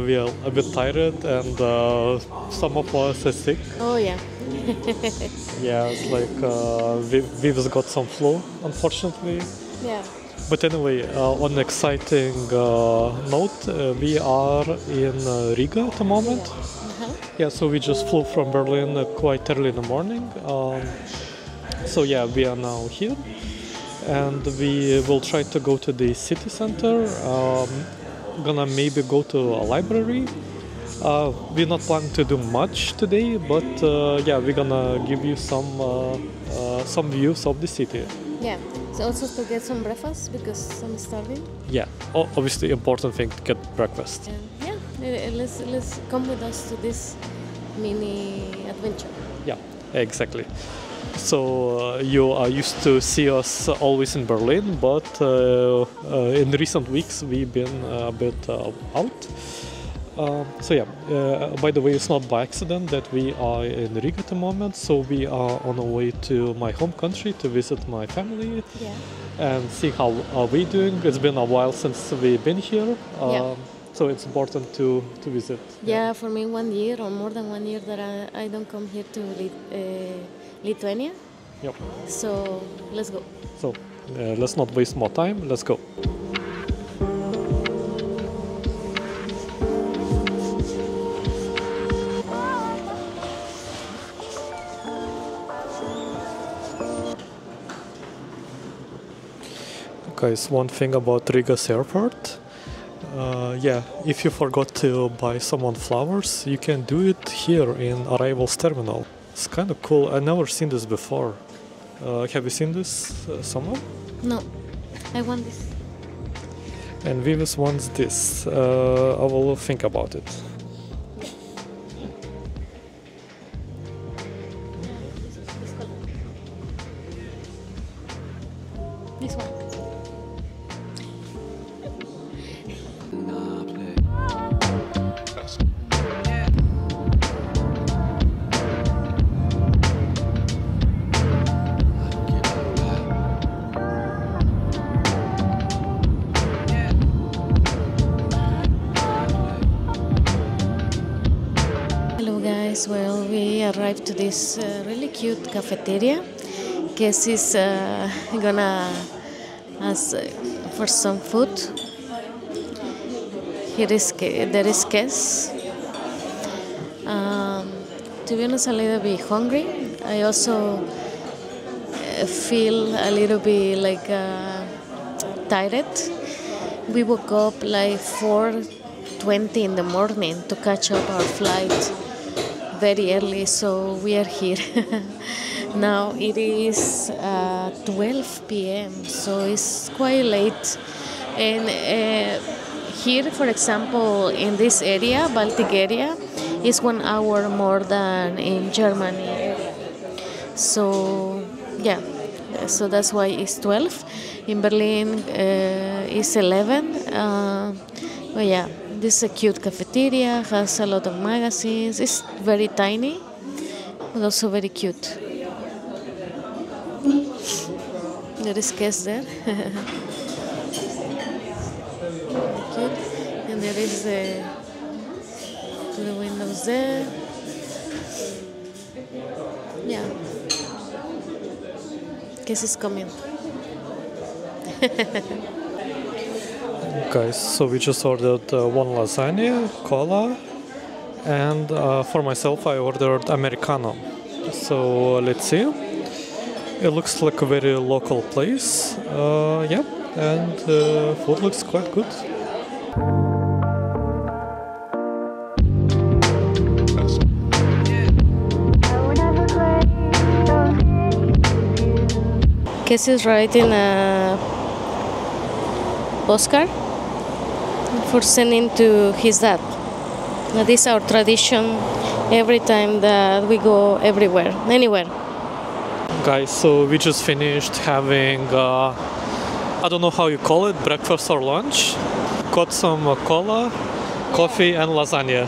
we are a bit tired and uh, some of us are sick. Oh yeah. Yeah, it's like uh, we, we've got some flu, unfortunately. Yeah. But anyway, uh, on an exciting uh, note, uh, we are in uh, Riga at the moment. Yeah, so we just flew from Berlin quite early in the morning. Um, so yeah, we are now here, and we will try to go to the city center. Um, gonna maybe go to a library. Uh, we're not planning to do much today, but uh, yeah, we're gonna give you some uh, uh, some views of the city. Yeah. So also to get some breakfast because I'm starving. Yeah, o- obviously important thing to get breakfast. Yeah, let's let's come with us to this mini adventure. Yeah, exactly. So uh, you are used to see us always in Berlin, but uh, uh, in recent weeks we've been a bit uh, out. Um, so yeah, uh, by the way, it's not by accident that we are in Riga at the moment. So we are on our way to my home country to visit my family Yeah. and see how are we doing. It's been a while since we've been here, um, Yeah. so it's important to to visit. Yeah, for me, one year or more than one year that I, I don't come here to Lit- uh, Lithuania. Yep. So let's go. So uh, let's not waste more time. Let's go. Guys, one thing about Riga's airport. Uh, yeah, if you forgot to buy someone flowers, you can do it here in arrivals terminal. It's kind of cool. I never seen this before. Uh, have you seen this uh, somewhere? No, I want this. And Vivis wants this. Uh, I will think about it. Guys, well we arrived to this uh, really cute cafeteria. Kes is uh, gonna ask for some food. Here is there is Kes. Um, to be honest, a little bit hungry. I also uh, feel a little bit like uh, tired. We woke up like 4:20 in the morning to catch up our flight very early, so we are here. now it is uh, 12 p.m., so it's quite late. And uh, here, for example, in this area, Baltic area, is one hour more than in Germany. So yeah, so that's why it's 12. In Berlin uh, it's 11. Uh, but yeah, this is a cute cafeteria, has a lot of magazines. It's very tiny, but also very cute. There is Kes there. cute. And there is the, the windows there. Yeah. Kes is coming. Guys, so we just ordered uh, one lasagna, cola, and uh, for myself I ordered americano. So uh, let's see. It looks like a very local place. Uh, yeah, and uh, food looks quite good. Is writing a postcard for sending to his dad. This is our tradition every time that we go everywhere, anywhere. Guys, so we just finished having, uh, I don't know how you call it, breakfast or lunch. Got some uh, cola, coffee, and lasagna.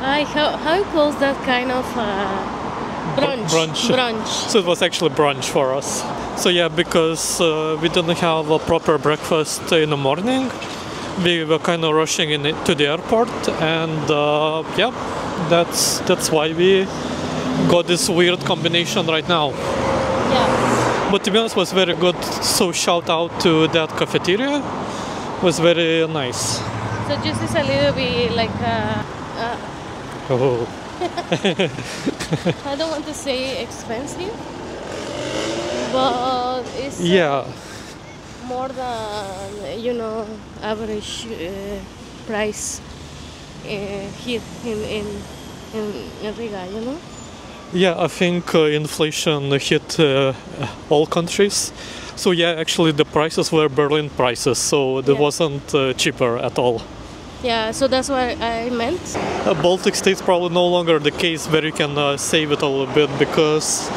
I, how, how you call that kind of uh, brunch? brunch. Brunch. So it was actually brunch for us. So yeah, because uh, we didn't have a proper breakfast in the morning, we were kind of rushing in it to the airport, and uh, yeah, that's that's why we got this weird combination right now. Yeah. But to be honest, was very good. So shout out to that cafeteria. Was very nice. So just is a little bit like uh, uh, Oh, I don't want to say expensive, but it's uh, yeah, more than you know average uh, price uh, here in in in, Riga. You know. yeah. I think uh, inflation hit uh, all countries. So yeah, actually the prices were Berlin prices, so it Yeah. wasn't uh, cheaper at all. Yeah. So that's what I meant. Uh, Baltic states probably no longer the case where you can uh, save it a little bit because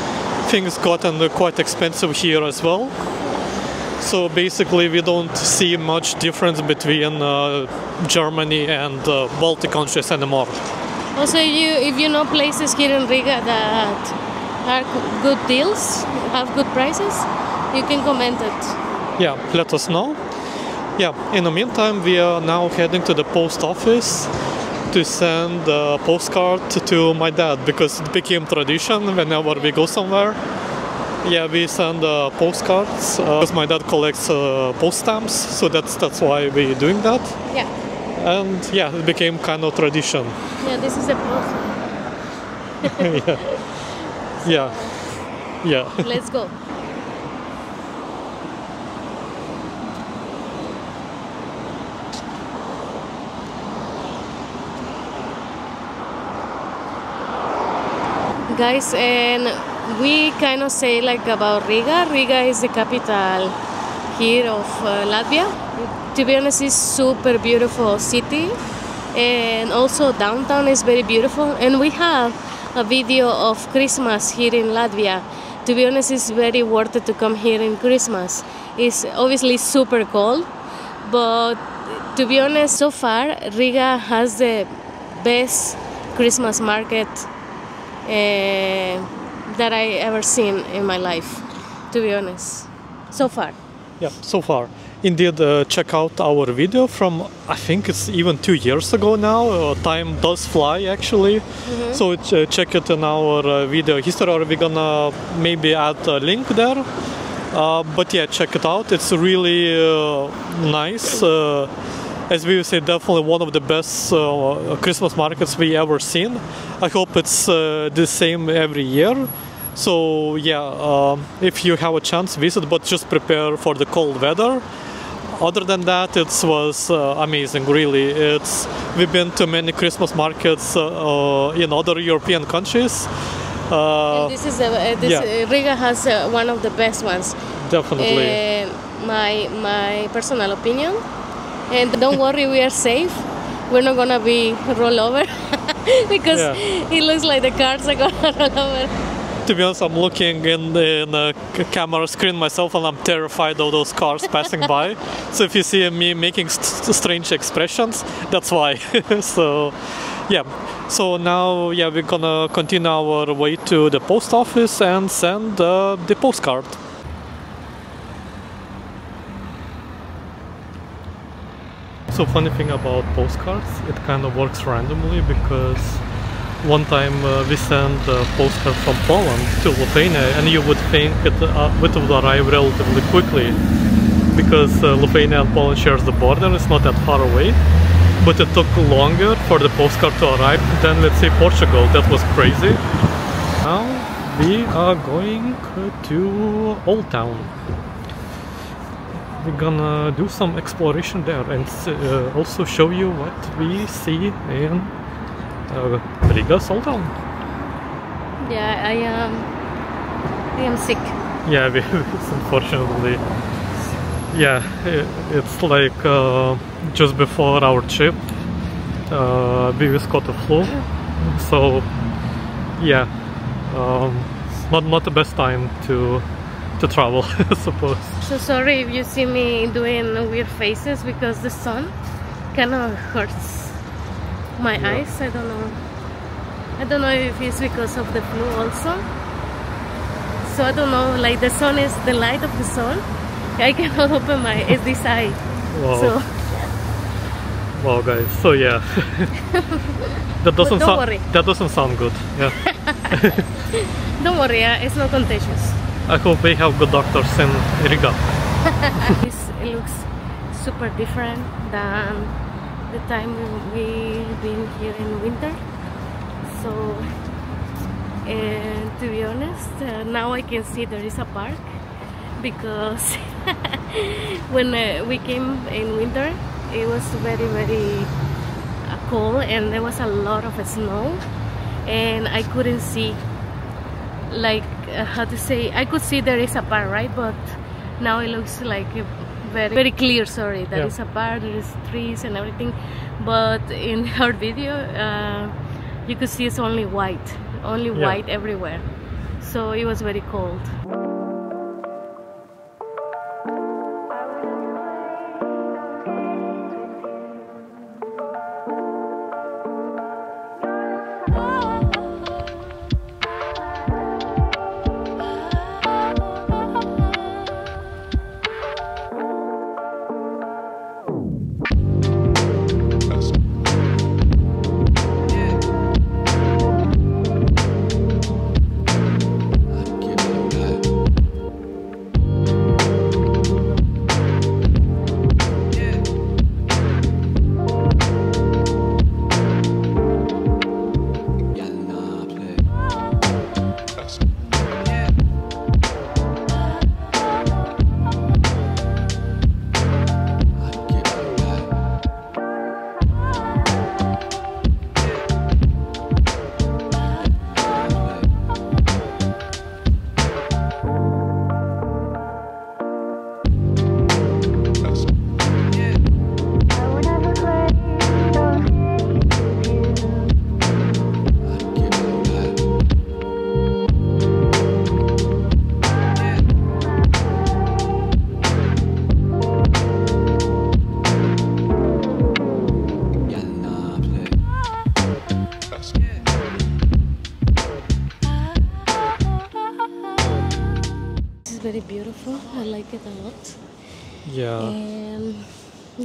things gotten uh, quite expensive here as well. So basically, we don't see much difference between uh, Germany and uh, Baltic countries anymore. Also, you if you know places here in Riga that are good deals, have good prices, you can comment it. Yeah, let us know. Yeah, in the meantime, we are now heading to the post office to send a postcard to my dad because it became tradition whenever we go somewhere. Yeah, we send uh, postcards uh, because my dad collects uh, post stamps, so that's that's why we're doing that. Yeah. And yeah, it became kind of tradition. Yeah. This is a post. Yeah, yeah. Let's go. Guys, and we kind of say like about Riga. Riga is the capital here of uh, Latvia. To be honest, it's super beautiful city, and also downtown is very beautiful. And we have a video of Christmas here in Latvia. To be honest, it's very worth it to come here in Christmas. It's obviously super cold, but to be honest, so far Riga has the best Christmas market uh, that I ever seen in my life. To be honest, so far. Yeah, so far. Indeed, uh, check out our video from I think it's even two years ago now. Uh, time does fly actually. So uh, check it in our uh, video history, or we're gonna maybe add a link there. Uh, but yeah, check it out. It's really uh, nice. Uh, as we say, definitely one of the best uh, Christmas markets we ever seen. I hope it's uh, the same every year. So yeah, um, if you have a chance, visit, but just prepare for the cold weather. Other than that, it was uh, amazing. Really, it's we've been to many Christmas markets uh, uh, in other European countries. Uh, this is a, uh, this, yeah. uh, Riga has uh, one of the best ones. definitely. Uh, my my personal opinion. And don't worry, we are safe. We're not gonna be roll over because Yeah. it looks like the cars are gonna roll over. To be honest, I'm looking in, in a camera screen myself, and I'm terrified of those cars passing by. So if you see me making st- strange expressions, that's why. so, yeah. So now, yeah, we're gonna continue our way to the post office and send uh, the postcard. So funny thing about postcards, it kind of works randomly because one time uh, we sent a postcard from Poland to Lithuania, and you would think it, uh, it would arrive relatively quickly because uh, Lithuania and Poland shares the border. It's not that far away, but it took longer for the postcard to arrive than let's say Portugal. That was crazy. Now we are going to Old Town. We're gonna do some exploration there and uh, also show you what we see in uh, Riga Old Town. Yeah, I am. I am sick. Yeah, we, it's unfortunately. Yeah, it's like uh, just before our trip, uh, we just got the flu. So, yeah, um, not not the best time to to travel, I suppose. So sorry if you see me doing weird faces because the sun kind of hurts my Yeah. eyes. I don't know. I don't know if it's because of the flu also. So I don't know. Like the sun is the light of the sun. I cannot open my it's this eye. Wow. So Wow, guys. So yeah, that doesn't don't sound worry. that doesn't sound good. Yeah. Don't worry, uh, it's not contagious. I hope we have good doctors in Riga. This it looks super different than the time we, we've been here in winter. So, and to be honest, uh, now I can see there is a park because when uh, we came in winter, it was very very uh, cold and there was a lot of snow, and I couldn't see like uh, how to say I could see there is a park right but now it looks like very very clear sorry there Yeah. is a park there is trees and everything but in her video uh, you could see it's only white only Yeah. white everywhere so it was very cold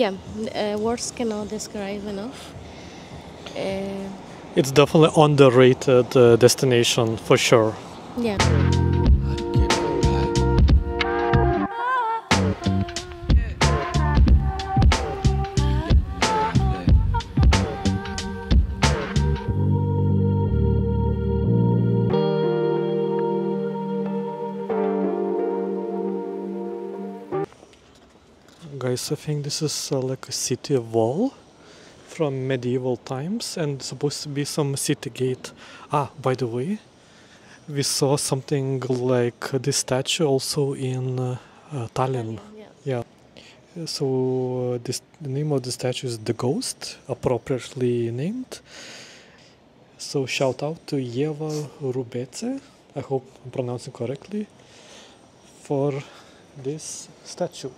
yeah uh, words cannot describe enough uh, It's definitely underrated uh, destination for sure. yeah I think this is uh, like a city wall from medieval times and supposed to be some city gate. Ah, by the way, we saw something like this statue also in uh, uh, Tallinn. yeah Yeah. So uh, this the name of the statue is the Ghost, appropriately named. So shout out to Yeva Rubece. I hope I'm pronouncing correctly for this statue.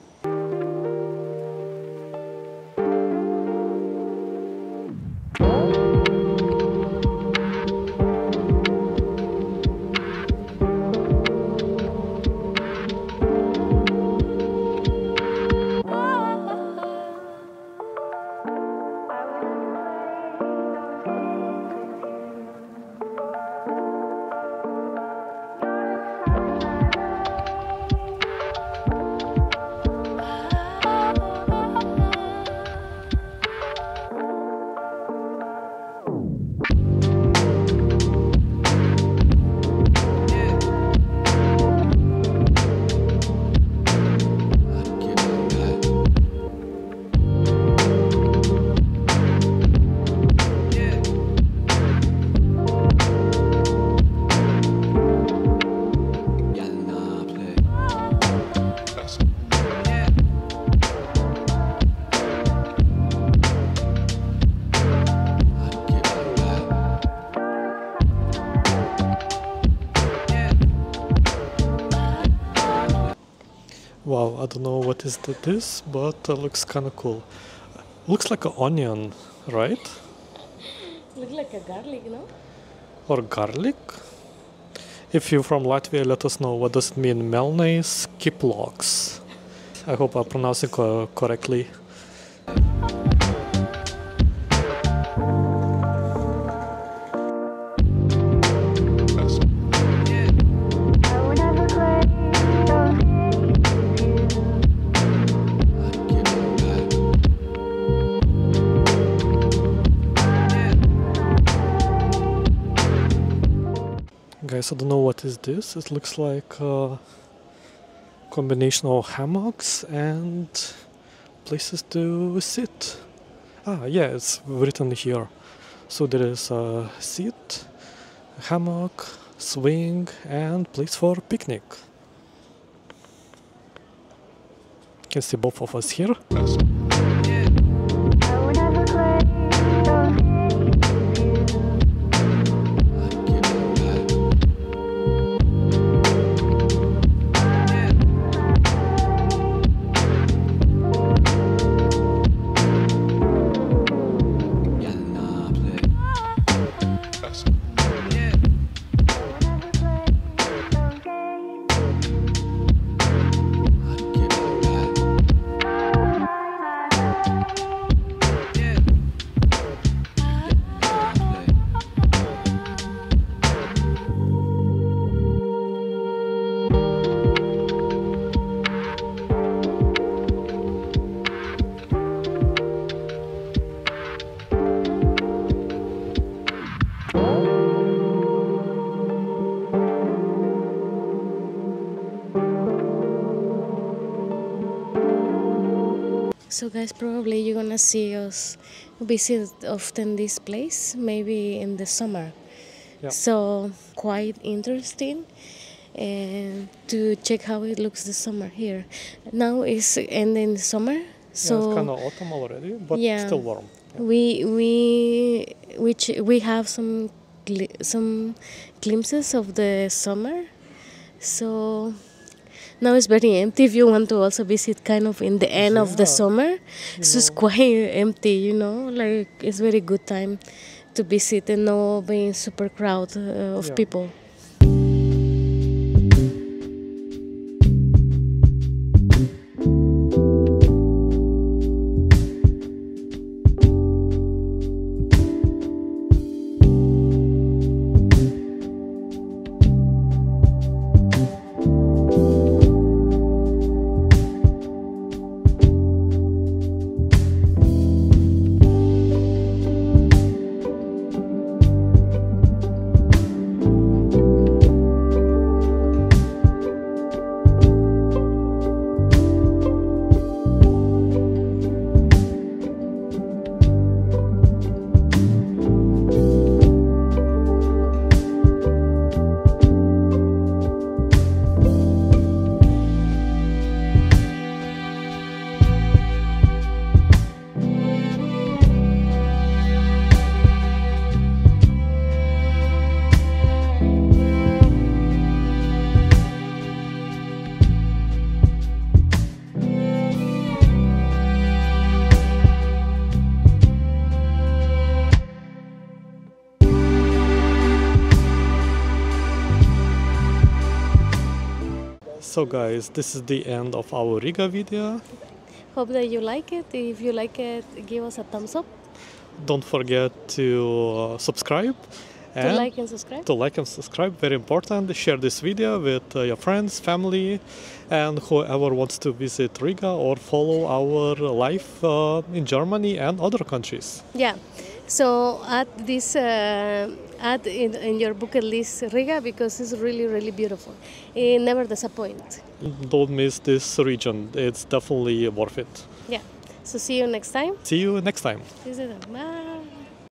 Is th- this, but uh, looks kind of cool. Looks like an onion, right? look like a garlic no Or garlic? If you're from Latvia, let us know what does it mean. Melnais kiploks. I hope I pronounce it co- correctly. Guys, I don't know what is this. It looks like a combination of hammocks and places to sit. Ah, yeah, it's written here. So there is a seat, hammock, swing, and place for picnic. You Can see both of us here. So, guys, probably you're gonna see us visit often this place, maybe in the summer. Yeah. So, quite interesting and to check how it looks the summer here. Now it's ending the summer, so yeah, it's kind of autumn already, but Yeah. still warm. yeah. we we which we have some gli- some glimpses of the summer. So now it's very empty. If you want to also visit, kind of in the end of the Yeah. summer, it's quite empty. You know, like it's very good time to visit and no being super crowd uh, of Yeah. people. So, guys, this is the end of our Riga video. Hope that you like it. If you like it, give us a thumbs up. Don't forget to uh, subscribe To like and subscribe. to like and subscribe. Very important. Share this video with uh, your friends, family, and whoever wants to visit Riga or follow our life uh, in Germany and other countries. Yeah. So add this, uh, add in, in your bucket list Riga because it's really, really beautiful. It never disappoint. Don't miss this region. It's definitely worth it. Yeah. So see you next time. See you next time. Bye.